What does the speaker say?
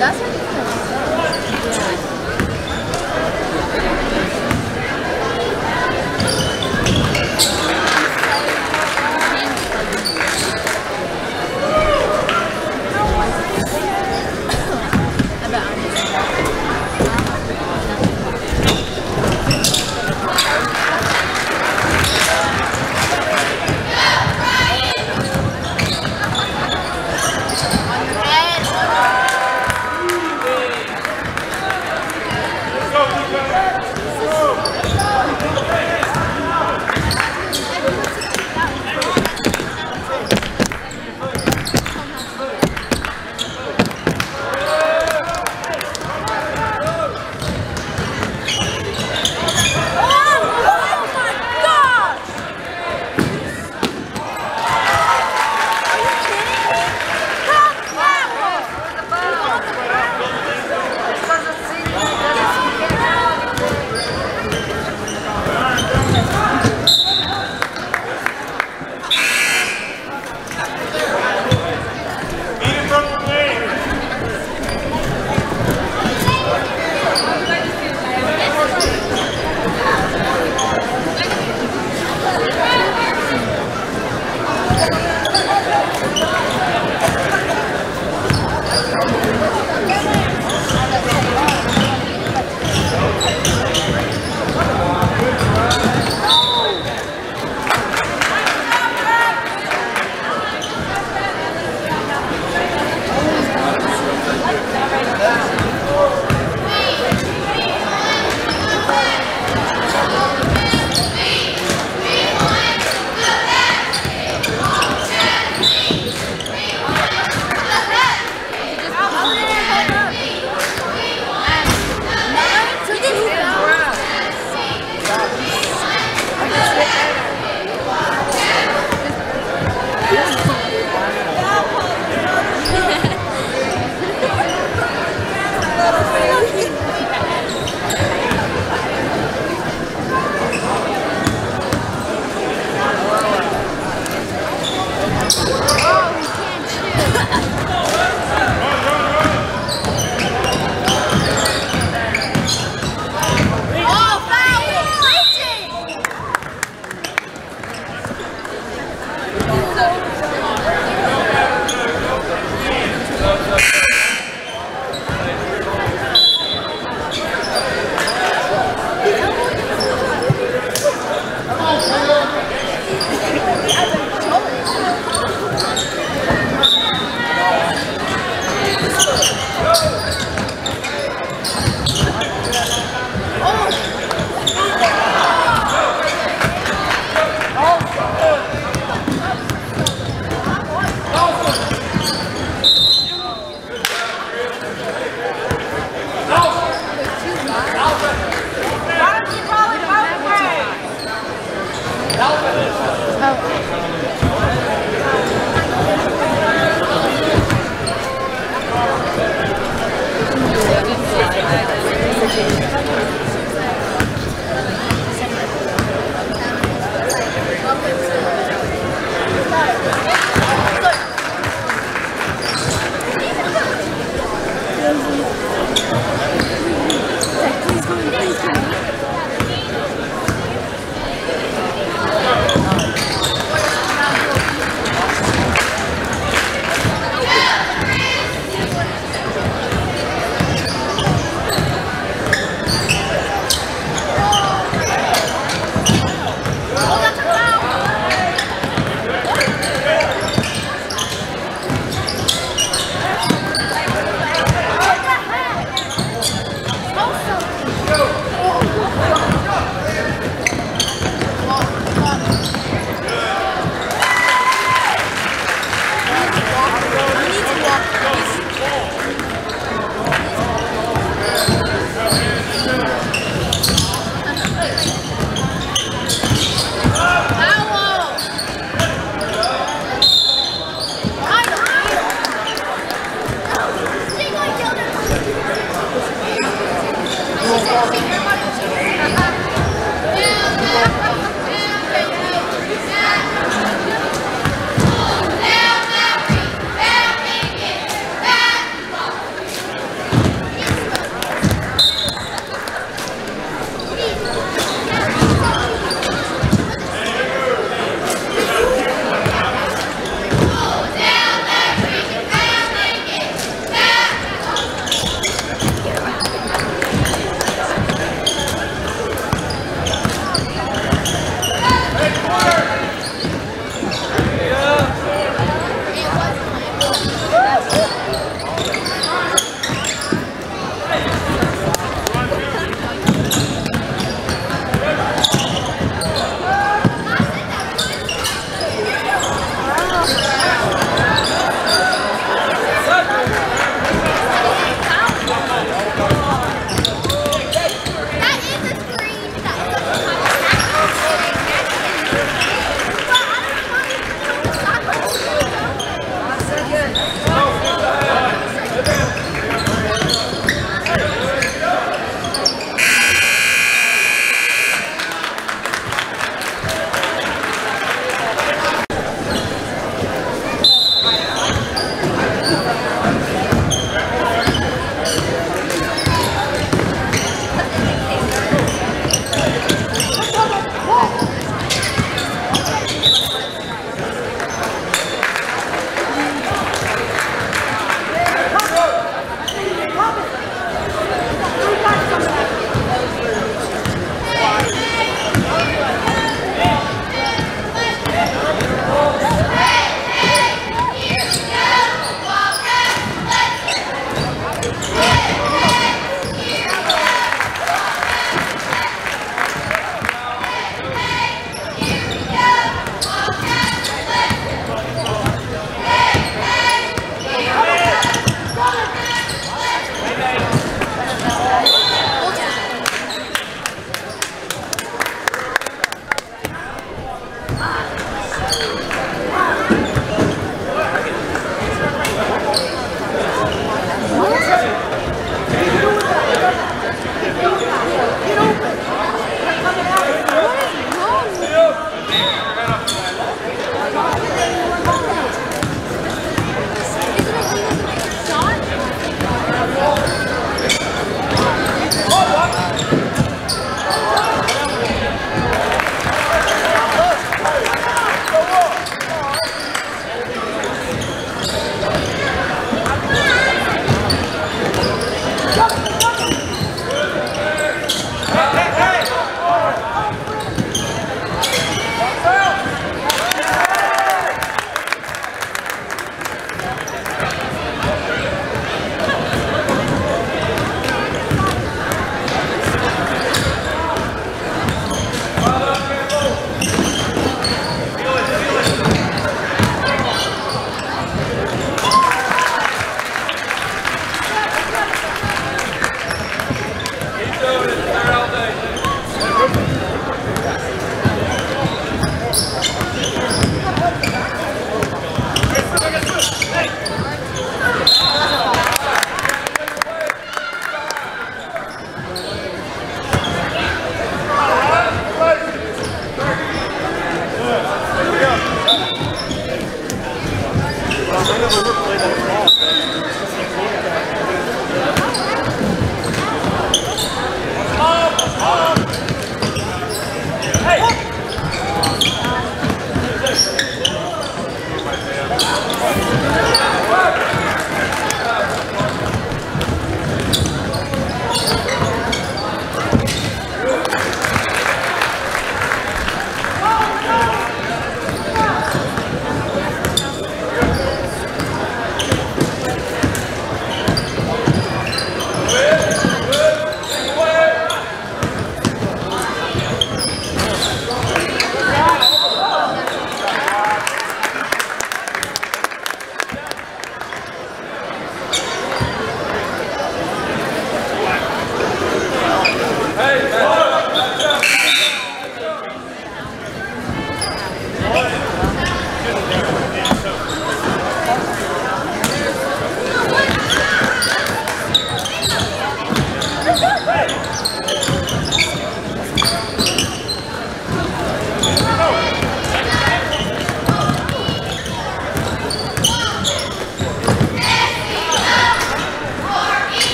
Go,